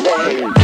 name.